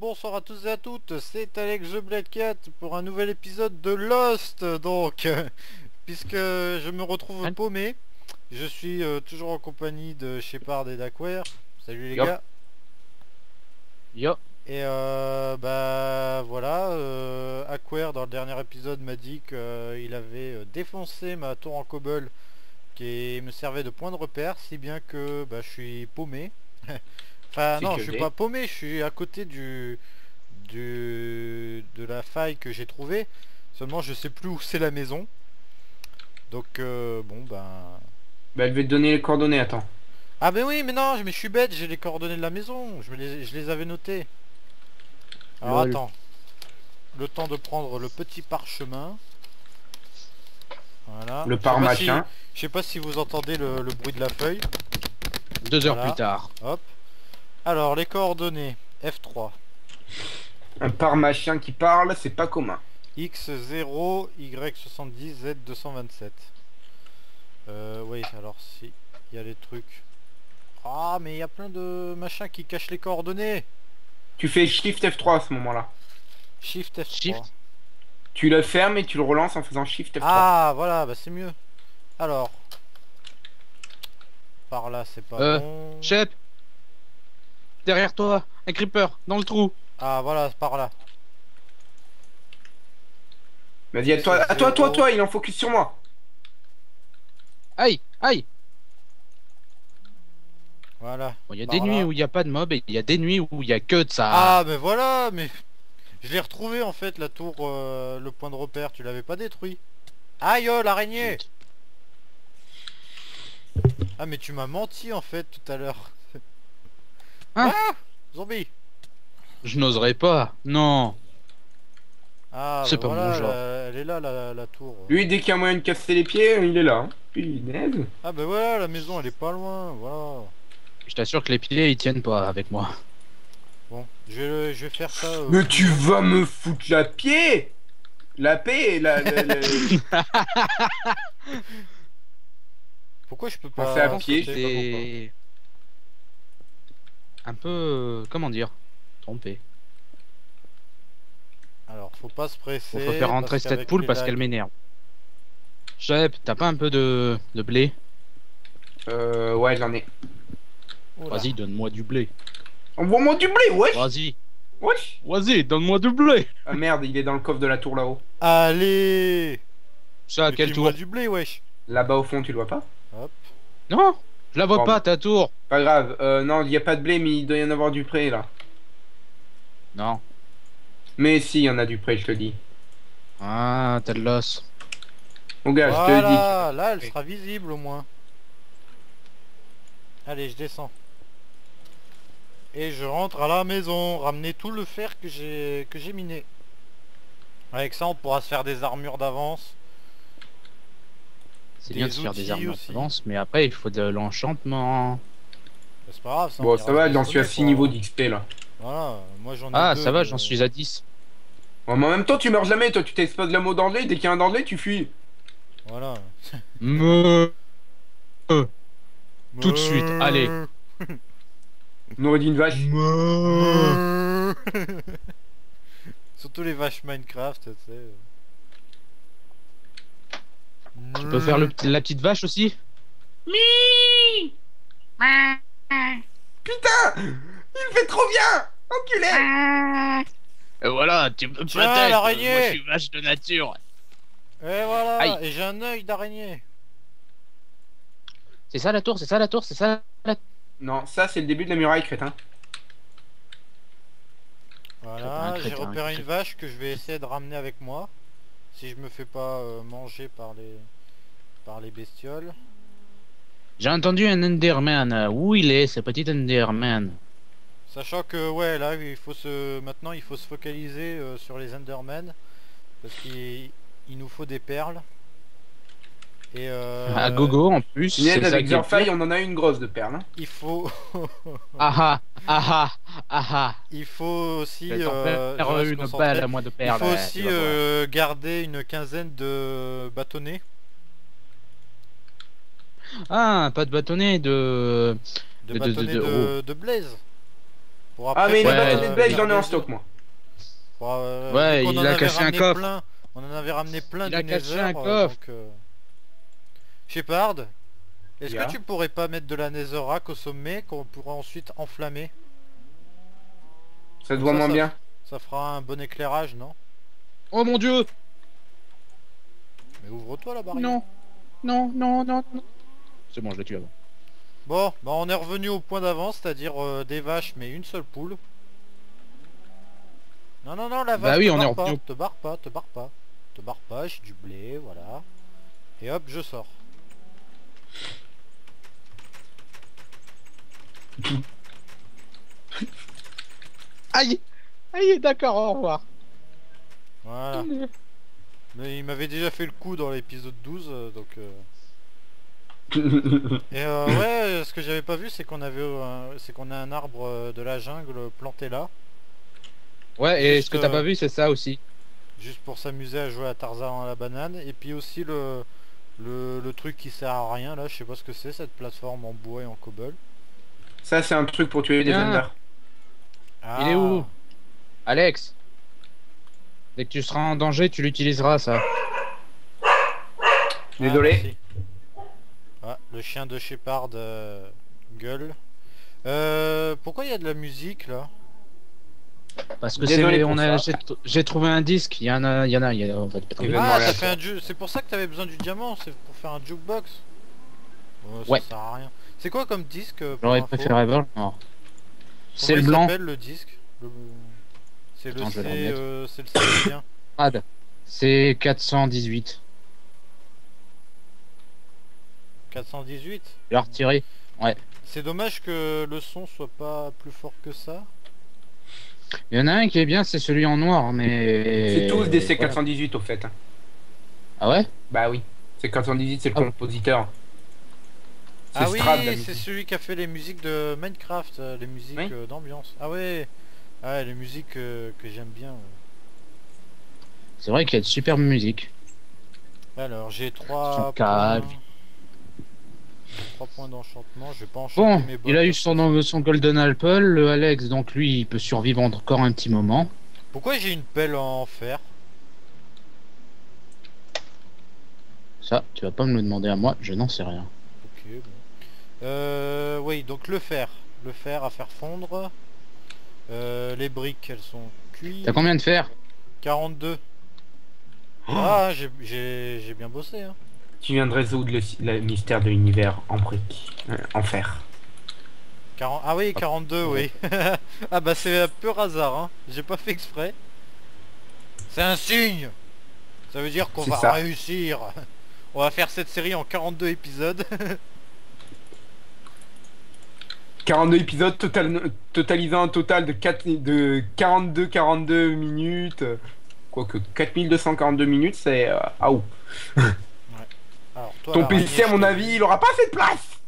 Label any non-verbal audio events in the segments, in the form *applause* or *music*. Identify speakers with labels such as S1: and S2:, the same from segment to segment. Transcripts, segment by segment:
S1: Bonsoir à tous et à toutes, c'est Alex The Black Cat pour un nouvel épisode de Lost donc *laughs* puisque je me retrouve paumé je suis euh, toujours en compagnie de Shepard et d'Aquare salut les gars.
S2: Yo,
S1: et euh, bah voilà euh, dans le dernier épisode m'a dit qu'il avait euh, défoncé ma tour en cobble qui me servait de point de repère si bien que bah, je suis paumé *laughs* enfin non je suis pas paumé je suis à côté du du de la faille que j'ai trouvé seulement je sais plus où c'est la maison donc euh, bon ben
S3: Bah, elle va te donner les coordonnées, attends.
S1: ah mais oui mais non mais je suis bête j'ai les coordonnées de la maison je, me les, je les avais notées alors
S2: Lol.
S1: attends le temps de prendre le petit parchemin voilà
S3: Le
S1: Je sais pas
S3: par-machin.
S1: si- je sais pas si vous entendez le, le bruit de la feuille
S2: deux heures
S1: Voilà.
S2: plus tard.
S1: hop alors les coordonnées F3
S3: Un par-machin qui parle, c'est pas commun.
S1: X0, Y70, Z227. Euh, oui, alors si, il y a les trucs. Ah, mais il y a plein de machins qui cachent les coordonnées.
S3: Tu fais Shift F3 à ce moment-là.
S1: Shift F3.
S2: Shift.
S3: Tu le fermes et tu le relances en faisant Shift F3.
S1: Ah, voilà, bah c'est mieux. Alors. Par là, c'est pas
S2: Euh,
S1: bon.
S2: Shep Derrière toi, un creeper, dans le trou.
S1: Ah, voilà, par là.
S3: Vas-y, à toi, à toi, toi, toi, il en focus sur moi.
S2: Aïe, aïe
S1: Voilà.
S2: Bon, il y a des
S1: là.
S2: nuits où il n'y a pas de mob et il y a des nuits où il y a que de ça.
S1: Ah, mais voilà, mais... Je l'ai retrouvé en fait, la tour, euh, le point de repère. Tu l'avais pas détruit. Aïe, oh, l'araignée Ah mais tu m'as menti en fait tout à l'heure.
S2: Hein
S1: ah Zombie
S2: Je n'oserais pas. Non.
S1: Ah
S2: C'est
S1: bah
S2: pas mon genre.
S1: la- elle est là la, la tour.
S3: Lui, dès qu'il y a moyen de casser les pieds, il est là. hein.
S1: Ah bah voilà, la maison elle est pas loin, voilà.
S2: Je t'assure que les piliers ils tiennent pas avec moi.
S1: Bon, je vais, je vais faire ça. euh,
S3: Mais tu vas me foutre la pied La paix, la... la- la- *laughs*
S1: Pourquoi je peux pas
S3: fait à
S1: sauter,
S3: pied.
S2: C'est un peu euh, comment dire trompé.
S1: Alors faut pas se presser.
S2: Bon, faut faire rentrer cette poule parce qu'elle m'énerve. Shep, t'as pas un peu de, de blé?
S3: Euh, ouais, j'en ai.
S2: Vas-y, donne-moi du blé.
S3: Envoie-moi du blé, wesh
S2: Vas-y,
S3: Wesh
S2: vas-y, donne-moi du blé.
S3: Ah merde, il est dans le coffre de la tour là-haut.
S1: Allez
S2: Ça, quel tour?
S1: du blé wesh
S3: Là-bas au fond, tu le vois pas?
S2: Non, je la vois pas ta tour.
S3: Pas grave. Euh, non, il y a pas de blé, mais il doit y en avoir du pré, là.
S2: Non.
S3: Mais si, il y en a du pré, je te le dis.
S2: Ah, t'as de l'os.
S3: Mon gars, je te le dis.
S1: Voilà, là elle sera visible au moins. Allez, je descends. Et je rentre à la maison, ramener tout le fer que j'ai que j'ai miné. Avec ça, on pourra se faire des armures d'avance.
S2: C'est bien de se faire des armes
S1: aussi.
S2: d'avance, mais après il faut de l'enchantement.
S1: Bah, C'est pas grave. ça, on
S3: Bon, ça va, j'en suis à
S1: débrouiller
S3: 6
S1: pour-
S3: niveaux d'XP, là.
S1: Voilà, moi j'en ai
S2: Ah,
S1: deux
S2: ça va, j'en suis à 10.
S3: Ouais, mais en même temps, tu meurs jamais, toi, tu t'exposes le mot danger, dès qu'il y a un danger, tu fuis.
S1: Voilà.
S2: Me... Tout de suite, allez. *laughs*
S3: On aurait dit une vache. *laughs*
S1: Surtout les vaches Minecraft, tu sais.
S2: Tu peux faire le, la petite vache aussi
S3: Putain Il fait trop bien Enculé
S2: Et voilà, tu peux
S1: peut-être, l'araignée moi, je suis
S2: vache de nature.
S1: Et voilà,
S2: Aïe.
S1: et j'ai un œil d'araignée.
S2: C'est ça la tour, c'est ça la tour, c'est ça la...
S3: Non, ça, c'est le début de la muraille, crétin.
S1: Voilà, j'ai repéré une vache que je vais essayer de ramener avec moi. Si je me fais pas euh, manger par les par les bestioles.
S2: J'ai entendu un Enderman. Où il est, ce petit Enderman?
S1: Sachant que ouais là il faut se maintenant il faut se focaliser euh, sur les Endermen parce qu'il il nous faut des perles. Et euh,
S2: À gogo en plus. Ça
S3: avec
S2: pire.
S3: on en a une grosse de perles. hein.
S1: il faut
S2: Ah ah, ah ah, ah ah.
S1: il faut aussi euh,
S2: faire une balle à moi de
S1: il
S2: perles.
S1: faut
S2: ouais,
S1: aussi euh, garder une quinzaine de bâtonnets
S2: Ah, pas de bâtonnet, de...
S1: de
S2: De- de-
S1: bâtonnets de,
S2: de-
S1: de, blaze Pour
S3: Ah, mais une
S2: Ouais,
S3: bâtonnet de
S2: euh,
S3: belge, j'en ai en stock, moi.
S1: Pour, euh,
S2: Ouais, il
S1: en
S2: a
S1: avait
S2: caché un
S1: ramené
S2: coffre.
S1: plein, on en avait ramené plein
S2: Il a caché un coffre.
S1: donc, euh, Shepard, est-ce que tu pourrais pas mettre de la Netherrack au sommet qu'on pourra ensuite enflammer?
S3: Ça te voit
S1: Ça,
S3: moins
S1: ça-
S3: bien.
S1: Ça fera un bon éclairage, non?
S2: Oh mon dieu
S1: Mais ouvre-toi la barrière.
S2: Non Non, non, non, non. C'est bon, je l'ai tué avant.
S1: Bon, bah on est revenu au point d'avant, c'est-à-dire euh, des vaches mais une seule poule. Non, non, non, la vache,
S2: Bah oui,
S1: te
S2: on est
S1: barre pas,
S2: revenu
S1: te barre pas, te barre pas. Te barre pas, j'ai du blé, voilà. Et hop, je sors.
S2: Aïe Aïe, d'accord, au revoir.
S1: Voilà. Mais il m'avait déjà fait le coup dans l'épisode 12, euh, donc... euh, *laughs* Et euh, ouais, ce que j'avais pas vu, c'est qu'on avait, euh, c'est qu'on a un arbre de la jungle planté là,
S2: Ouais, et
S1: Juste,
S2: ce que t'as
S1: euh,
S2: pas vu, c'est ça aussi.
S1: juste pour s'amuser à jouer à Tarzan à la banane. Et puis aussi le, le, le truc qui sert à rien là, je sais pas ce que c'est, cette plateforme en bois et en cobble.
S3: Ça, c'est un truc pour tuer des
S2: Ah.
S3: Ender.
S2: Il est
S1: Ah.
S2: où Alex Dès que tu seras en danger, tu l'utiliseras, ça.
S3: Désolé.
S1: Ah, merci. Ah, le chien de Shepard euh, gueule. Euh, pourquoi il y a de la musique là?
S2: Parce que c'est... on a... J'ai trouvé un disque, il y en a... Il y en a... Il y a...
S3: Il va-
S1: Ah, fait un ju- c'est pour ça que t'avais besoin du diamant, c'est pour faire un jukebox. Oh, ça
S2: Ouais.
S1: sert à rien. C'est quoi comme disque euh, pour
S2: J'aurais préféré voir non. C'est le
S1: il
S2: blanc.
S1: le disque? Le- C'est le C, euh, c'est *coughs* le bien.
S2: C'est 418.
S1: 418
S2: Je l'ai retiré.
S1: C'est dommage que le son soit pas plus fort que ça.
S2: Il y en a un qui est bien, c'est celui en noir, mais...
S3: C'est tous des
S2: Voilà.
S3: C418 au fait.
S2: Ah ouais?
S3: Bah oui. C418, c'est le
S2: Ah.
S3: compositeur.
S1: Ah oui, c'est celui qui a fait les musiques de Minecraft, euh, les musiques
S3: Oui.
S1: euh, d'ambiance. Ah ouais Ah les musiques euh, que j'aime bien. ouais.
S2: C'est vrai qu'il y a de superbes musiques.
S1: Alors j'ai trois points...
S2: calme.
S1: J'ai trois points d'enchantement, je vais pas enchanter
S2: Bon,
S1: mes
S2: il a eu son, son Golden Apple, le Alex, donc lui, il peut survivre encore un petit moment.
S1: Pourquoi j'ai une pelle en fer?
S2: Ça, tu vas pas me le demander à moi, je n'en sais rien.
S1: Ok, bon. Euh, oui, donc le fer. Le fer à faire fondre. Euh, les briques, elles sont cuites.
S2: T'as combien de fer?
S1: 42. Ah, j'ai- j'ai j'ai bien bossé. Hein.
S3: Tu viens de résoudre le, le mystère de l'univers en briques. Euh, en fer.
S1: 40 Ah oui, 42, oui. *laughs* ah bah c'est un peu hasard. Hein. J'ai pas fait exprès. C'est un signe. Ça veut dire qu'on va
S3: ça.
S1: réussir. On va faire cette série en 42 épisodes. *laughs*
S3: 42 épisodes total, totalisant un total de, 4, de 42-42 minutes. Quoique 4242 minutes, c'est... Euh, ah. *laughs*
S1: Alors, toi,
S3: Ton PC, à mon avis, il aura pas assez de place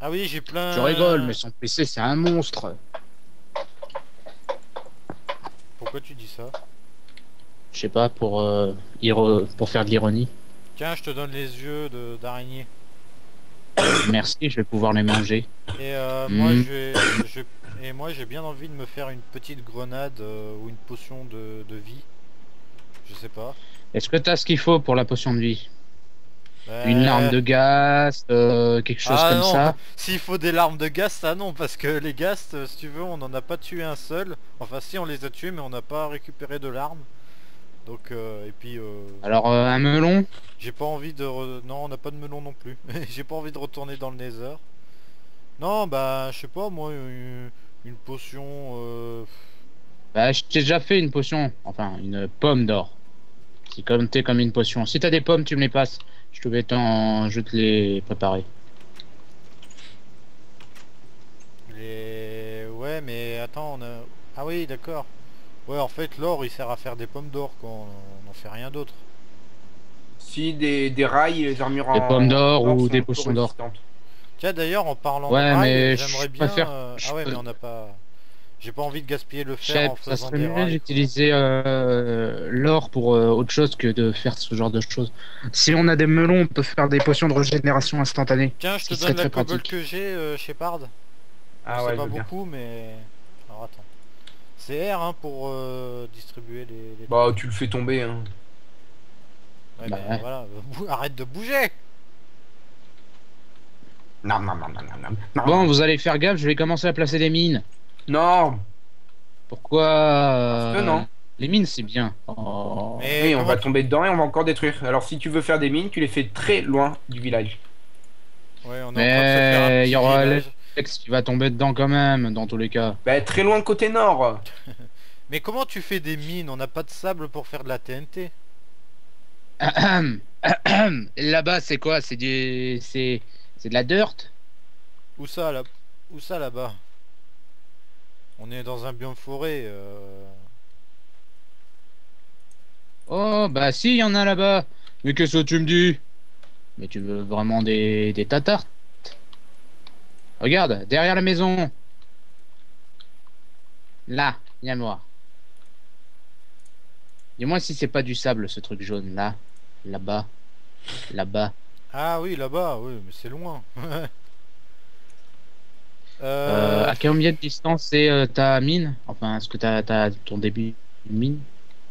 S1: Ah oui, j'ai plein...
S2: Je rigole, mais son PC, c'est un monstre.
S1: Pourquoi tu dis ça?
S2: Je sais pas, pour, euh, pour faire de l'ironie.
S1: Tiens, je te donne les yeux de- d'araignée. *coughs*
S2: Merci, je vais pouvoir les manger.
S1: Et euh,
S2: Mm.
S1: moi, je vais- je- et moi, j'ai bien envie de me faire une petite grenade euh, ou une potion de, de vie. Je sais pas.
S2: Est-ce que t'as ce qu'il faut pour la potion de vie Une
S1: Euh,
S2: larme de gaz, euh, quelque chose
S1: Ah
S2: comme
S1: non,
S2: ça
S1: S'il faut des larmes de gaz, ça non, parce que les gaz, euh, si tu veux, on n'en a pas tué un seul. Enfin, si, on les a tués, mais on n'a pas récupéré de larmes. Donc, euh, et puis, euh,
S2: Alors, un melon
S1: j'ai pas envie de... re- Non, on n'a pas de melon non plus. *laughs* j'ai pas envie de retourner dans le nether. Non, bah, je sais pas, moi, une, une potion...
S2: Bah, je t'ai déjà fait une potion, enfin, une pomme d'or. C'est compté comme une potion. Si t'as des pommes, tu me les passes. Je te vais t'en... Je te les préparer.
S1: Les... Ouais, mais attends, on a... Ah oui, d'accord. Ouais, en fait, l'or, il sert à faire des pommes d'or, quoi. On n'en fait rien d'autre.
S3: Si, des, des rails et les armures
S2: Des
S3: en...
S2: pommes d'or
S3: or
S2: ou des potions d'or.
S1: Tiens, d'ailleurs, en parlant
S2: Ouais,
S1: de rails,
S2: mais je
S1: j'aimerais bien...
S2: préfère-
S1: euh, Ah ouais, mais on n'a pas... J'ai pas envie de gaspiller le fer en
S2: Chef, ça
S1: faisant
S2: serait
S1: des rails.
S2: d'utiliser euh, l'or pour euh, autre chose que de faire ce genre de choses. Si on a des melons, on peut faire des potions de régénération instantanée.
S1: Tiens, je te
S2: Ce
S1: donne
S2: serait
S1: la
S2: très
S1: cobble que j'ai, euh, Shepard.
S3: Ah
S1: c'est
S3: ouais,
S1: pas
S3: bien.
S1: beaucoup, mais... Alors attends. C'est R hein, pour euh, distribuer les... les-
S3: Bah, tu le fais tomber, hein.
S1: Ouais,
S2: bah
S1: mais
S2: ouais.
S1: voilà, *laughs* arrête de bouger
S3: Non, non, non, non, non, non. non.
S2: Bon, vous allez faire gaffe, je vais commencer à placer des mines.
S3: Non,
S2: Pourquoi euh,
S3: que non.
S2: Les mines, c'est bien. Oh.
S1: Mais
S3: Oui, on va tomber dedans et on va encore détruire. Alors, si tu veux faire des mines, tu les fais très loin du village.
S1: Ouais, on est en train de se
S2: Mais
S1: faire un
S2: il y aura. Alex qui va tomber dedans quand même, dans tous les cas.
S3: Bah, très loin côté nord. *laughs*
S1: Mais comment tu fais des mines? On n'a pas de sable pour faire de la TNT. *coughs*
S2: Là-bas, c'est quoi? C'est du... C'est... C'est de la dirt?
S1: Où ça là Où ça là-bas? On est dans un biome forêt. euh.
S2: Oh, bah si, il y en a là-bas. Mais qu'est-ce que tu me dis? Mais tu veux vraiment des, des tatars Regarde, derrière la maison. Là, viens voir. Dis-moi si c'est pas du sable, ce truc jaune, là. Là-bas. Là-bas.
S1: Ah oui, là-bas, oui, mais c'est loin. *laughs*
S2: Euh, à combien de distance c'est euh, ta mine? Enfin, est-ce que t'as as ton début de mine?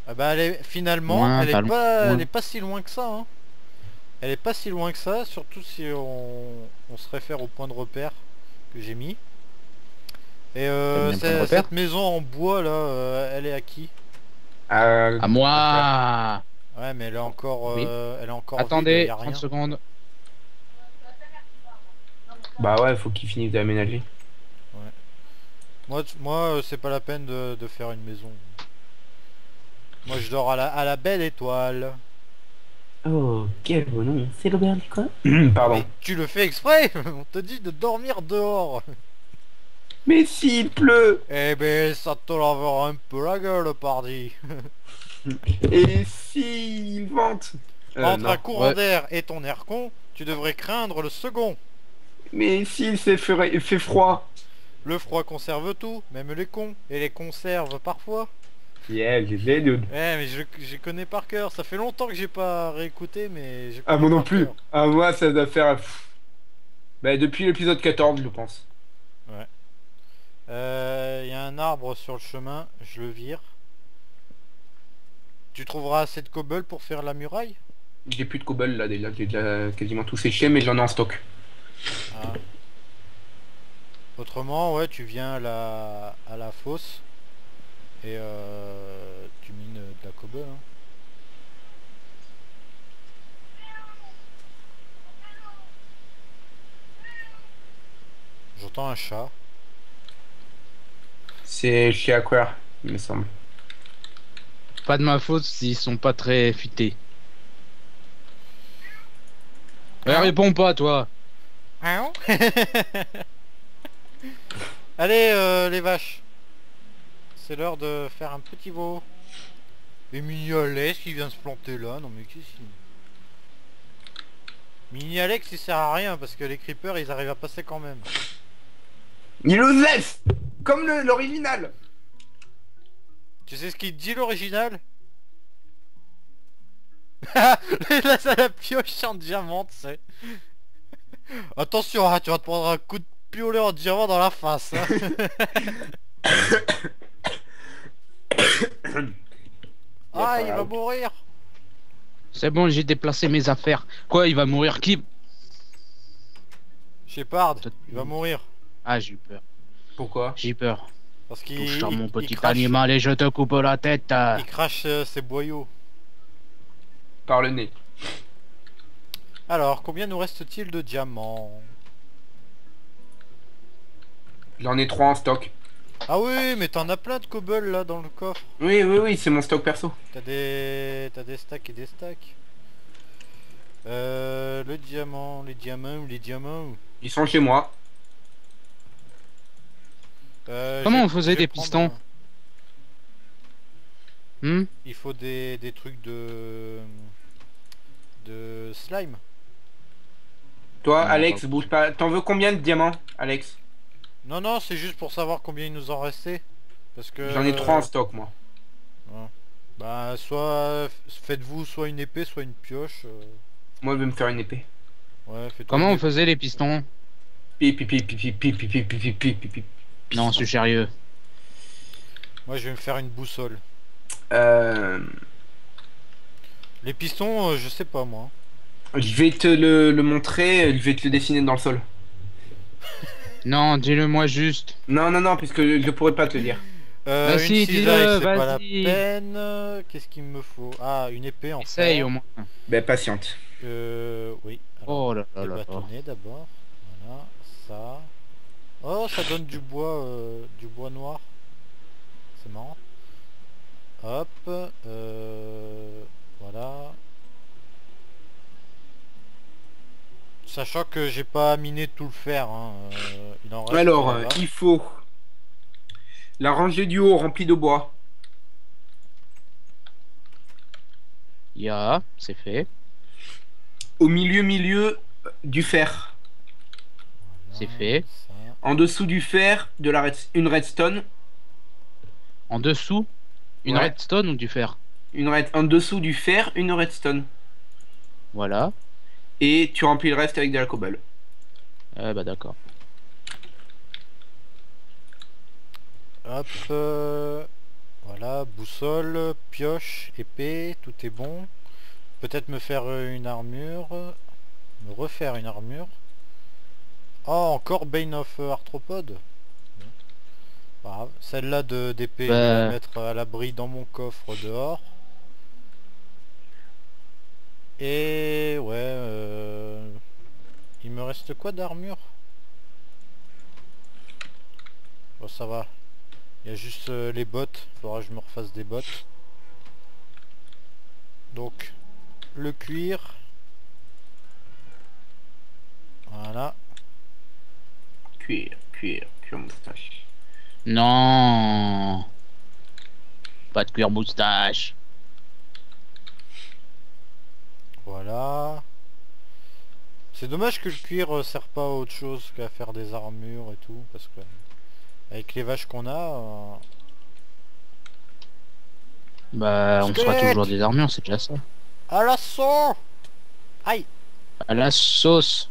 S1: Ah bah, elle est... finalement,
S2: Loin,
S1: elle, est
S2: pas
S1: elle est pas si loin que ça. hein. Elle est pas si loin que ça, surtout si on, on se réfère au point de repère que j'ai mis. Et euh, cette maison en bois là, euh, elle est à qui?
S3: Euh,
S2: À moi
S1: Ouais, mais elle est encore,
S2: Oui.
S1: euh, elle est encore. vide,
S2: Attendez,
S1: y a rien.
S2: 30 secondes.
S3: Bah ouais, faut qu'ils finissent d'aménager.
S1: Moi, t- moi, euh, c'est pas la peine de, de faire une maison. Moi, je dors à la, à la belle étoile.
S3: Oh, quel beau nom, c'est l'auberge quoi *clears throat* Pardon.
S1: Mais tu le fais exprès? *laughs* On te dit de dormir dehors.
S3: Mais s'il pleut
S1: Eh ben, ça te lavera un peu la gueule, pardi. *laughs*
S3: Et s'il vente Euh,
S1: Entre
S3: non.
S1: un courant
S2: ouais.
S1: d'air et ton air con, tu devrais craindre le second.
S3: Mais s'il s'est fait, fait froid
S1: Le froid conserve tout, même les cons. Et les conserve parfois.
S3: Yeah, j'ai les dude.
S1: Ouais, mais je, je connais par cœur. Ça fait longtemps que j'ai pas réécouté, mais... je
S3: Ah, moi non plus. Ah, moi, ça doit faire... Bah, depuis l'épisode 14, je pense.
S1: Euh, Il y a un arbre sur le chemin, je le vire. Tu trouveras assez de cobble pour faire la muraille?
S3: J'ai plus de cobble là, déjà. J'ai déjà quasiment tout séché, mais j'en ai en stock.
S1: Ah. Autrement, ouais, tu viens à la, à la fosse et euh, tu mines de la cobble. hein. J'entends un chat.
S3: C'est chez Aquare, il me semble.
S2: Pas de ma faute s'ils sont pas très futés. Ouais,
S1: Hein
S2: réponds pas, toi. *laughs*
S1: Allez, euh, les vaches. C'est l'heure de faire un petit veau. Et Mini Alex qui vient se planter là. Non mais qu'est-ce qu'il... Mini Alex il sert à rien parce que les creepers ils arrivent à passer quand même.
S3: Il le laisse Comme l'original
S1: Tu sais ce qu'il dit l'original? Là *laughs* ça la pioche en diamant tu sais. Attention hein, tu vas te prendre un coup de piolet en diamant dans la face. hein. *coughs* ah il va mourir
S2: C'est bon, j'ai déplacé mes affaires. Quoi, il va mourir qui?
S1: Shepard, il va mourir.
S2: Ah, j'ai eu peur.
S3: Pourquoi?
S2: J'ai eu peur.
S1: Parce qu'il
S2: Touche à
S1: il-
S2: mon petit
S1: crache-
S2: animal et je te coupe la tête. euh.
S1: Il crache euh, ses boyaux.
S3: Par le nez.
S1: Alors, combien nous reste-t-il de diamants?
S3: J'en ai trois en stock.
S1: Ah oui, mais t'en as plein de cobble là dans le coffre.
S3: Oui, oui, oui, c'est mon stock perso.
S1: T'as des... T'as des stacks et des stacks. Euh, le diamant, les diamants ou les diamants.
S3: Ils sont chez moi.
S1: Euh,
S2: Comment on faisait des pistons
S1: un-
S2: Hmm?
S1: Il faut des, des trucs de... De slime.
S3: Toi, Alex, bouge pas. T'en veux combien de diamants, Alex
S1: Non, non, c'est juste pour savoir combien il nous en restait. Parce que...
S3: J'en ai trois en stock, moi.
S1: Bah, soit... Faites-vous soit une épée, soit une pioche.
S3: Moi, je vais me faire une épée.
S1: Ouais,
S2: Comment on faisait les pistons Non, je suis sérieux.
S1: Moi, je vais me faire une boussole.
S3: Euh...
S1: Les pistons, je sais pas, moi
S3: je vais te le, le montrer, je vais te le dessiner dans le sol.
S2: Non, dis-le moi juste.
S3: Non, non, non, puisque je pourrais pas te le dire.
S1: Euh,
S2: Bah
S1: une cisaille,
S2: dis-le,
S1: c'est pas la
S2: vas-y.
S1: peine. Qu'est-ce qu'il me faut? Ah, une épée en
S2: Essaye
S1: fer.
S2: au moins.
S3: Ben, patiente.
S1: Euh, oui. Alors,
S2: Oh là là
S1: des
S2: là. là.
S1: bâtonnets d'abord. Voilà, ça. Oh, ça donne du bois, euh, du bois noir. C'est marrant. Hop. euh, voilà. Sachant que j'ai pas miné tout le fer. hein, euh, il en reste
S3: Alors, il faut la rangée du haut remplie de bois.
S2: Ya, c'est fait.
S3: Au milieu, milieu, du fer.
S2: c'est fait.
S1: ça.
S3: En dessous du fer, de la red- une redstone.
S2: En dessous, une
S3: Ouais.
S2: redstone ou du fer?
S3: Une red- en dessous du fer, une redstone.
S2: Voilà.
S3: Et tu remplis le reste avec de la cobble.
S2: Euh, bah d'accord.
S1: Hop, euh, voilà, boussole, pioche, épée, tout est bon. Peut-être me faire une armure, me refaire une armure. Oh, encore Bane of grave. Celle-là de d'épée, je vais la
S2: Bah.
S1: mettre à l'abri dans mon coffre dehors. Et ouais, euh, il me reste quoi d'armure? Bon, ça va. Il y a juste euh, les bottes. Faudra que je me refasse des bottes. Donc, le cuir. Voilà.
S3: Cuir, cuir, cuir moustache.
S2: Non. Pas de cuir moustache.
S1: Voilà. C'est dommage que le cuir euh, sert pas à autre chose qu'à faire des armures et tout. Parce que avec les vaches qu'on a... euh,
S2: Bah, on fera toujours des armures, c'est déjà ça.
S1: À l'assaut Aïe
S2: À la sauce.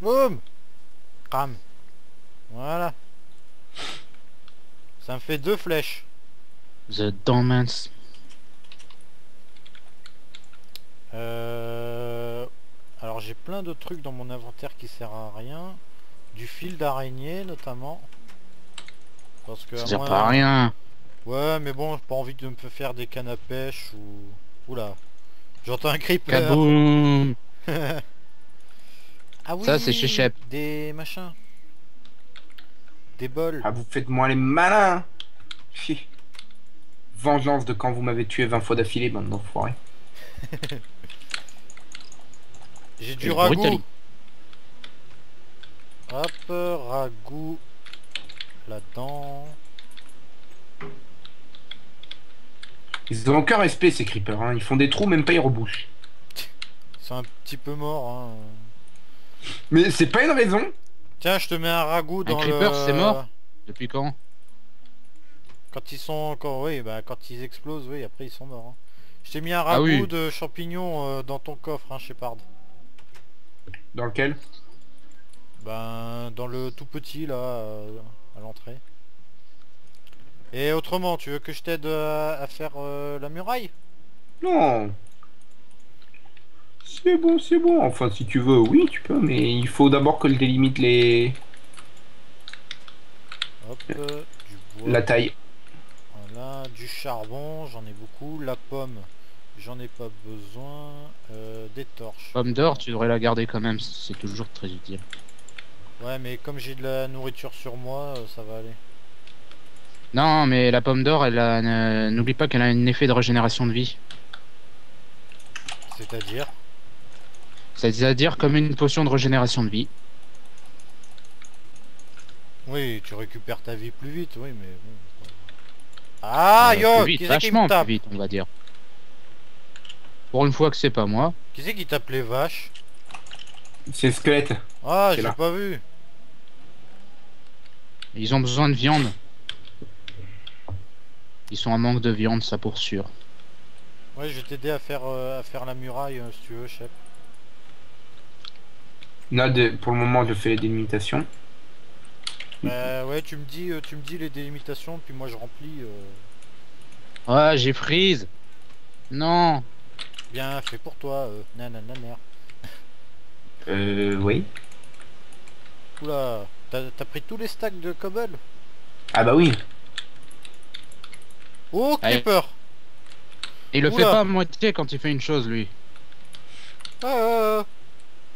S1: Boum Cram. Voilà. Ça me fait deux flèches.
S2: The Dormance.
S1: Euh... Alors j'ai plein de trucs dans mon inventaire qui sert à rien. Du fil d'araignée notamment. Parce que
S2: Ça sert pas à rien.
S1: Ouais mais bon j'ai pas envie de me faire des cannes à pêche ou... Oula. J'entends un creeper.
S2: Kaboom *laughs*
S1: ah oui
S2: Ça, c'est chez Shep.
S1: Des machins. Des bols.
S3: Ah, vous faites moins les malins. Chi. Vengeance de quand vous m'avez tué 20 fois d'affilée, bande d'enfoirés. *laughs*
S1: J'ai du ragoût.
S2: brutali.
S1: Hop, ragoût là-dedans.
S3: Ils ont aucun respect, ces creepers. Hein. Ils font des trous, même pas ils rebouchent.
S1: Ils sont un petit peu morts. Hein.
S3: Mais c'est pas une raison.
S1: Tiens, je te mets un ragoût dans
S2: creeper,
S1: le...
S2: c'est mort Depuis quand
S1: Quand ils sont encore... Oui, bah quand ils explosent, oui, après ils sont morts. hein. Je t'ai mis un
S2: Ah
S1: ragoût
S2: oui.
S1: de champignons euh, dans ton coffre, hein, Shepard.
S3: Dans lequel?
S1: Ben, dans le tout petit, là, euh, à l'entrée. Et autrement, tu veux que je t'aide à, à faire euh, la muraille?
S3: Non. C'est bon, c'est bon. Enfin, si tu veux, oui, tu peux, mais il faut d'abord que je délimite les...
S1: Hop, euh, du bois.
S3: la taille.
S1: Voilà, du charbon, j'en ai beaucoup. La pomme, j'en ai pas besoin. Euh, des torches.
S2: Pomme d'or, tu devrais la garder quand même, c'est toujours très utile.
S1: Ouais, mais comme j'ai de la nourriture sur moi, euh, ça va aller.
S2: Non, mais la pomme d'or, elle a, euh, n'oublie pas qu'elle a un effet de régénération de vie.
S1: C'est-à-dire?
S2: C'est-à-dire comme une potion de régénération de vie.
S1: Oui, tu récupères ta vie plus vite, oui, mais bon. Ah,
S2: Euh,
S1: yo
S2: plus vite, vachement plus vite, on va dire. Pour une fois que c'est pas moi.
S1: Qui c'est qui tape les vaches
S3: C'est le squelette.
S1: Ah, j'ai pas vu.
S2: Ils ont besoin de viande. Ils sont en manque de viande, ça pour sûr.
S1: Ouais, je vais t'aider à faire euh, à faire la muraille euh, si tu veux, chef.
S3: Là, de- pour le moment, je fais les délimitations.
S1: Bah ouais, tu me dis, euh, tu me dis les délimitations, puis moi je remplis. euh,
S2: Ouais, j'ai freeze. Non.
S1: Bien fait pour toi, euh, nanana.
S3: Euh, oui.
S1: Oula, t'as pris tous les stacks de cobble?
S3: Ah bah oui.
S1: Oh. Creeper
S2: Il le
S1: Oula.
S2: fait pas à moitié quand il fait une chose, lui.
S1: Ah, euh,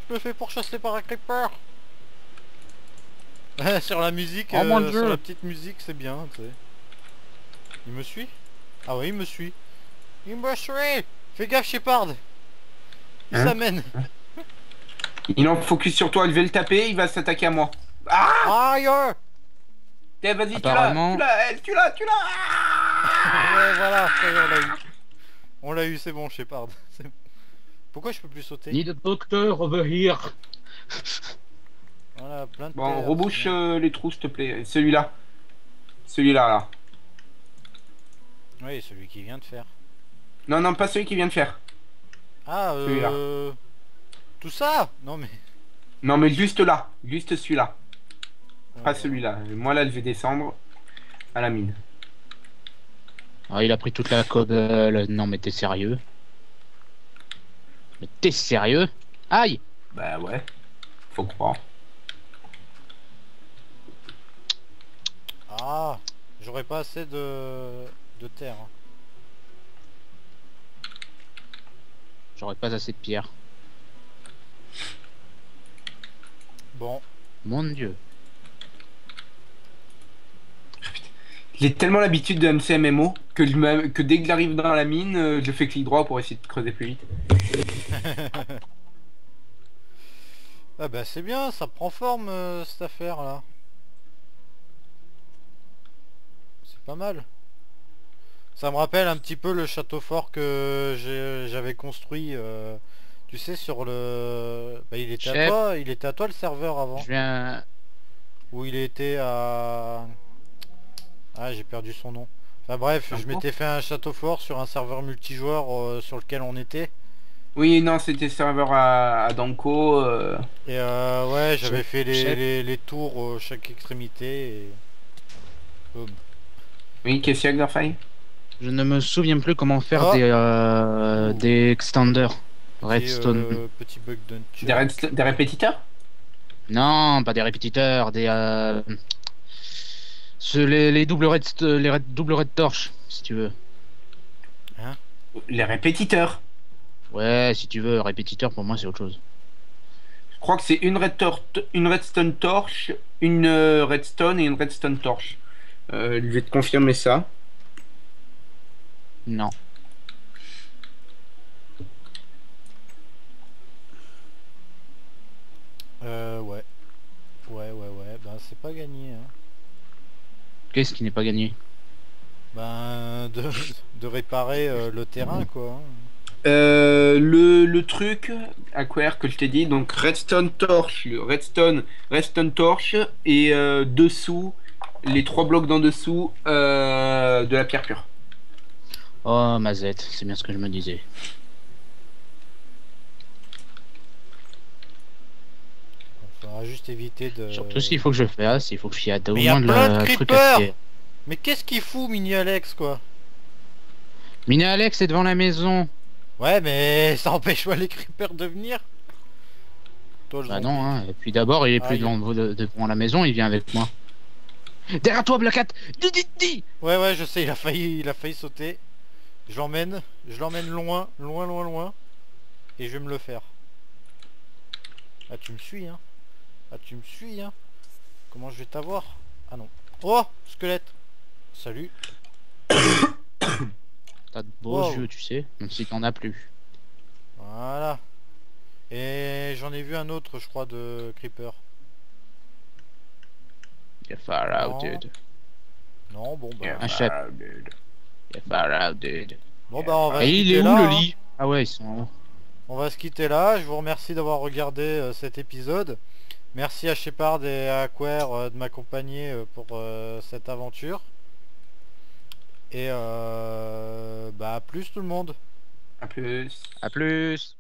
S1: Je me fais pourchasser par un Creeper Ouais, *laughs* Sur la musique,
S2: Oh,
S1: euh, sur la petite musique, c'est bien, tu sais. Il me suit? Ah ouais, il me suit. Il me suit Fais gaffe, Shepard Il
S3: Hein
S1: s'amène
S3: Il en focus sur toi, je vais le taper, il va s'attaquer à moi. Ah
S1: Aïe.
S3: Tiens, vas-y, tu l'as,
S2: Apparemment-
S3: tu l'as, eh, tu l'as, tu l'as Ah
S1: Ouais, voilà, on l'a eu. On l'a eu, c'est bon, Shepard. *laughs* Pourquoi je peux plus sauter?
S2: Need a doctor over here.
S1: Voilà, plein de
S3: Bon, rebouche euh, les trous, s'il te plaît. Celui-là. Celui-là, là.
S1: Oui, celui qui vient de faire.
S3: Non, non, pas celui qui vient de faire.
S1: Ah,
S3: Celui-là.
S1: euh... Tout ça? Non mais... *laughs*
S3: Non, mais juste là. Juste celui-là. Pas
S1: Euh,
S3: celui-là. Moi, là, je vais descendre à la mine.
S2: Ah, il a pris toute la cobble. Non, mais t'es sérieux? Mais t'es sérieux? Aïe
S3: Bah ouais. Faut croire.
S1: Ah J'aurais pas assez de... de terre. hein.
S2: J'aurais pas assez de pierre.
S1: Bon.
S2: Mon dieu.
S3: J'ai tellement l'habitude de MCMMO que, je que dès que j'arrive dans la mine, euh, je fais clic droit pour essayer de creuser plus vite. *laughs*
S1: Ah bah c'est bien, ça prend forme euh, cette affaire là. C'est pas mal. Ça me rappelle un petit peu le château fort que j'avais construit. euh, tu sais sur le... Bah, il était à toi, il était à toi le serveur avant.
S2: Je viens...
S1: Où il était à... Ah j'ai perdu son nom. Enfin bref, je m'étais fait un château fort sur un serveur multijoueur euh, sur lequel on était.
S3: Oui, non, c'était serveur à, à Danko. euh,
S1: Et euh, ouais, j'avais fait les, les, les tours euh, chaque extrémité et...
S3: Oui, qu'est-ce qu'il y a, Garfai
S2: Je ne me souviens plus comment faire
S1: Oh.
S2: des, euh, des extenders. Redstone.
S1: euh, petit bug d'un
S3: des, des répétiteurs?
S2: Non, pas des répétiteurs, des... Euh... ce- les, les doubles red, les red- doubles red torch, si tu veux.
S3: Les répétiteurs.
S2: Ouais, si tu veux, répétiteur pour moi c'est autre chose.
S3: Je crois que c'est une, red une redstone torche, une redstone et une redstone torche. Euh, je vais te confirmer ça.
S2: Non.
S1: Euh, ouais. Ouais, ouais, ouais. Ben, c'est pas gagné. Hein.
S2: Qu'est-ce qui n'est pas gagné?
S1: Ben, de, de réparer euh, le terrain, quoi. hein.
S3: Euh, le, le truc, Aquare, que je t'ai dit, donc redstone torche, le redstone, redstone torche, et euh, dessous, les trois blocs d'en dessous, euh, de la pierre pure.
S2: Oh, Mazette, c'est bien ce que je me disais.
S1: Il faudra juste éviter de...
S2: Surtout s'il faut que je fasse, il faut que je fasse au
S1: Mais y a
S2: moins de
S1: plein de
S2: la truc
S1: creepers
S2: à.
S1: Mais qu'est-ce qu'il fout, Mini Alex, quoi?
S2: Mini Alex est devant la maison.
S1: Ouais, mais *laughs* ça empêche pas les creepers de venir. Toi,
S2: Bah non, hein. Et puis d'abord, il est plus
S1: Aïe.
S2: devant, de- devant la maison, il vient avec moi. Derrière toi, Black Hat Di, di, di
S1: Ouais, ouais, je sais, il a failli, il a failli sauter. Je l'emmène, je l'emmène loin, loin, loin, loin. Et je vais me le faire. Ah, tu me suis, hein Ah, tu me suis, hein Comment je vais t'avoir? Ah non. Oh Squelette Salut *coughs*
S2: T'as de beaux
S1: Wow.
S2: yeux, tu sais, même si t'en as plus.
S1: Voilà. Et j'en ai vu un autre, je crois, de Creeper.
S2: Far out,
S1: Non.
S2: dude.
S1: Non, bon, bah...
S2: Un chef.
S3: ah, dude.
S2: You're far out, dude.
S1: Bon, bah, on va
S2: Et
S1: se
S2: il
S1: quitter
S2: est où
S1: là,
S2: le
S1: hein.
S2: lit? Ah ouais, ils sont.
S1: On va se quitter là. Je vous remercie d'avoir regardé euh, cet épisode. Merci à Shepard et à Aquare euh, de m'accompagner euh, pour euh, cette aventure. Et euh, bah à plus tout le monde.
S3: À plus.
S2: À plus.